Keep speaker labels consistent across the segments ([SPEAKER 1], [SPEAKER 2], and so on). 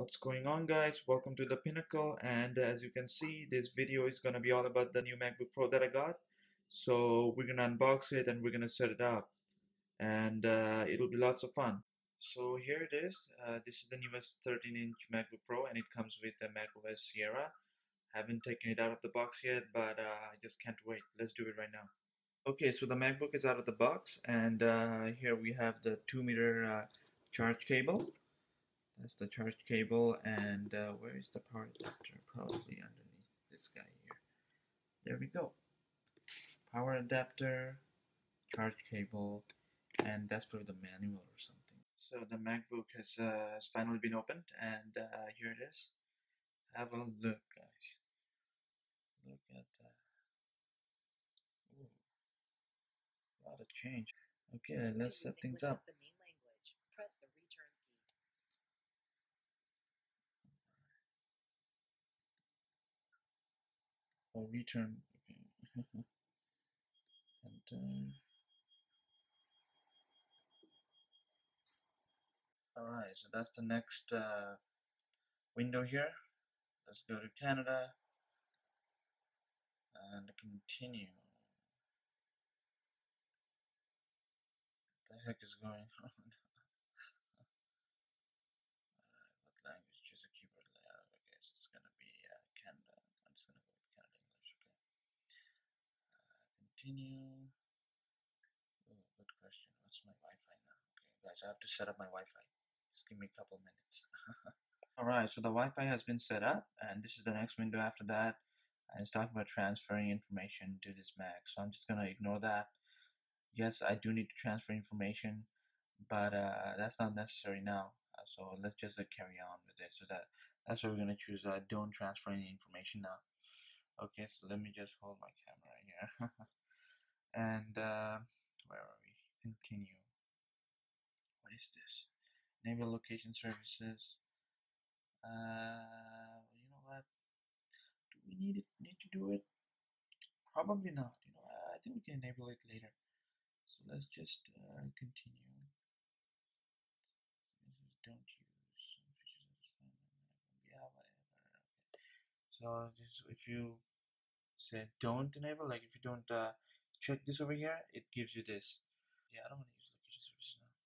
[SPEAKER 1] What's going on guys? Welcome to the Pinnacle and as you can see this video is gonna be all about the new MacBook Pro that I got. So we're gonna unbox it and we're gonna set it up and uh, it'll be lots of fun. So here it is. Uh, this is the newest 13 inch MacBook Pro and it comes with the macOS Sierra. Haven't taken it out of the box yet but uh, I just can't wait. Let's do it right now. Okay so the MacBook is out of the box and uh, here we have the 2 meter uh, charge cable that's the charge cable and uh, where is the power adapter? Probably underneath this guy here. There we go. Power adapter, charge cable, and that's probably the manual or something. So the MacBook has, uh, has finally been opened and uh, here it is. Have a look guys. Look at that. Ooh. A lot of change. Okay, let's set things up. Or return. Okay. and uh, alright so that's the next uh, window here. Let's go to Canada. And continue. What the heck is going on continue. Oh, good question. What's my Wi-Fi now? Okay, guys, I have to set up my Wi-Fi. Just give me a couple minutes. Alright, so the Wi-Fi has been set up, and this is the next window after that. And it's talking about transferring information to this Mac. So I'm just gonna ignore that. Yes, I do need to transfer information, but uh, that's not necessary now. Uh, so let's just uh, carry on with it. So that that's what we're gonna choose. Uh, don't transfer any information now. Okay, so let me just hold my camera here. and uh, where are we? Continue. Is this? Enable location services. Uh, you know what? Do we need it? Need to do it? Probably not. You know, I think we can enable it later. So let's just uh, continue. This don't use yeah whatever. Okay. So this if you say don't enable, like if you don't uh, check this over here it gives you this yeah I don't want to use location services now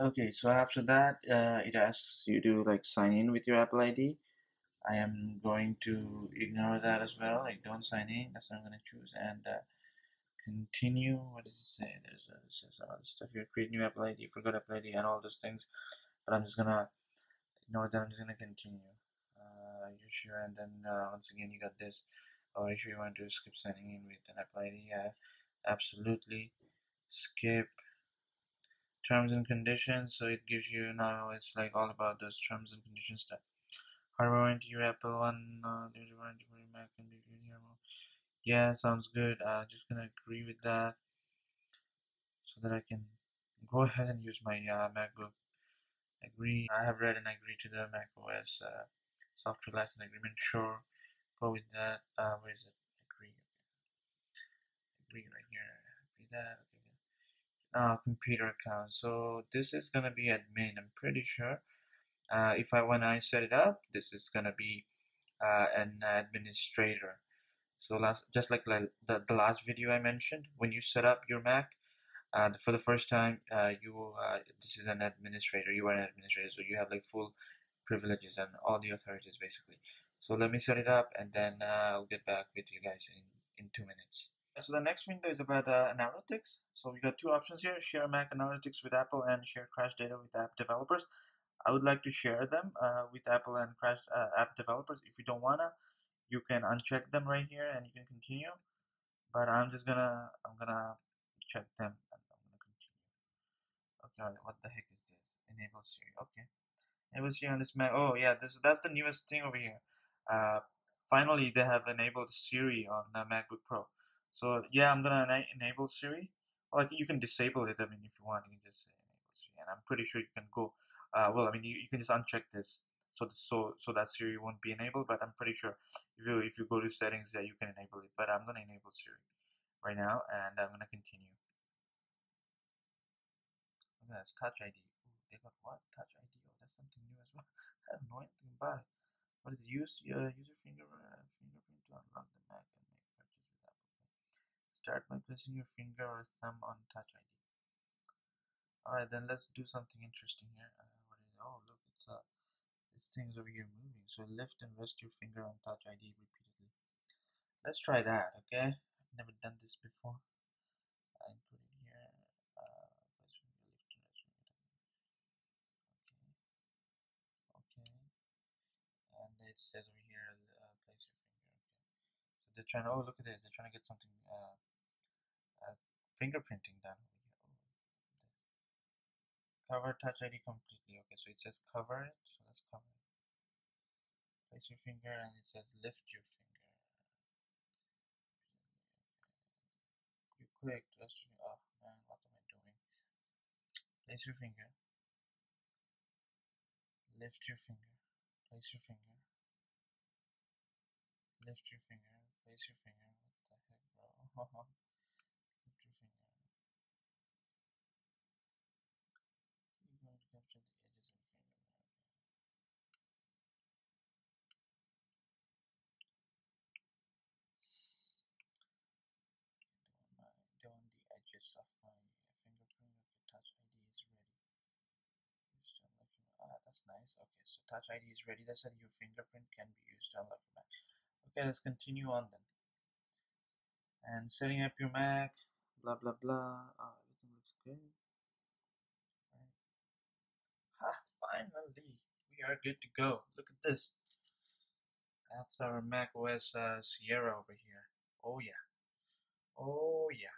[SPEAKER 1] okay so after that uh, it asks you to like sign in with your Apple ID I am going to ignore that as well. Like don't sign in. That's what I'm going to choose. And uh, continue. What does it say? There's a, it says all this stuff here. Create new Apple ID forgot Apple ID and all those things. But I'm just gonna ignore that I'm just gonna continue. Uh, you sure? And then uh, once again you got this. Or if you want to skip signing in with an Apple ID, yeah, absolutely. Skip terms and conditions. So it gives you now it's like all about those terms and conditions stuff. Hardware warranty, your Apple One, uh, there's a warranty for your Mac and here. Yeah, sounds good. Uh, just gonna agree with that so that I can go ahead and use my uh, MacBook. Agree. I have read and agree to the Mac OS uh, software license agreement. Sure go with that. Uh, where is it? Agree. Agree right here. Agree that. Uh, computer account. So this is gonna be admin. I'm pretty sure. Uh, if I when I set it up, this is gonna be uh, an administrator. So last, just like the, the last video I mentioned, when you set up your Mac, uh, for the first time, uh, you uh, this is an administrator. You are an administrator, so you have like full privileges and all the authorities basically. So let me set it up and then uh, I'll get back with you guys in, in two minutes. So the next window is about uh, analytics. So we got two options here, share Mac analytics with Apple and share crash data with app developers. I would like to share them uh, with Apple and crash uh, app developers. If you don't wanna, you can uncheck them right here and you can continue. But I'm just gonna, I'm gonna check them and I'm gonna continue. Okay, what the heck is this? Enable Siri, okay. Enable Siri on this Mac, oh yeah, this that's the newest thing over here. Uh, finally, they have enabled Siri on the MacBook Pro. So yeah, I'm gonna ena enable Siri. Like you can disable it. I mean, if you want, you can just enable Siri, and I'm pretty sure you can go. Uh, well, I mean, you, you can just uncheck this so so so that Siri won't be enabled. But I'm pretty sure if you if you go to settings, yeah, you can enable it. But I'm gonna enable Siri right now, and I'm gonna continue. Okay, that's Touch ID. Ooh, they got what? Touch ID. Oh, that's something new as well. I have no about it. What is it? Use uh, use your finger uh, fingerprint to unlock the Mac and make purchase with Apple Pay. Start by placing your finger or thumb on Touch ID. Alright, then let's do something interesting here. Uh, what is? Oh, look, it's uh, this thing's over here moving. So lift and rest your finger on Touch ID repeatedly. Let's try that, okay? I've never done this before. I put it here. Uh. Okay. Okay. And it says over here, uh, place your finger. Okay. So they're trying to. Oh, look at this. They're trying to get something. Uh fingerprinting done. Oh, cover Touch ID completely. Okay, so it says cover it. So let's cover it. Place your finger, and it says lift your finger. You your. Oh man, what am I doing? Place your finger. Lift your finger. Place your finger. Lift your finger. Place your finger. What the heck, bro? Lift your finger. You're going to capture the edges of your finger. Doing, my, doing edges of my fingerprint. Okay, Touch ID is ready. Ah, that's nice. Okay, so Touch ID is ready. That said your fingerprint can be used to unlock your Mac. Okay, let's continue on then. And setting up your Mac, blah blah blah. Ah, everything looks good. Right. Ha! Finally, we are good to go. Look at this. That's our Mac OS uh, Sierra over here. Oh yeah. Oh yeah.